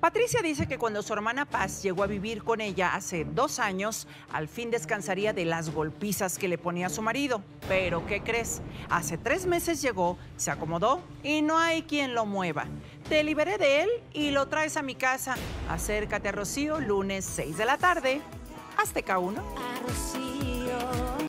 Patricia dice que cuando su hermana Paz llegó a vivir con ella hace dos años, al fin descansaría de las golpizas que le ponía su marido. Pero, ¿qué crees? Hace tres meses llegó, se acomodó y no hay quien lo mueva. Te liberé de él y lo traes a mi casa. Acércate a Rocío, lunes 6 de la tarde. Azteca 1. A Rocío.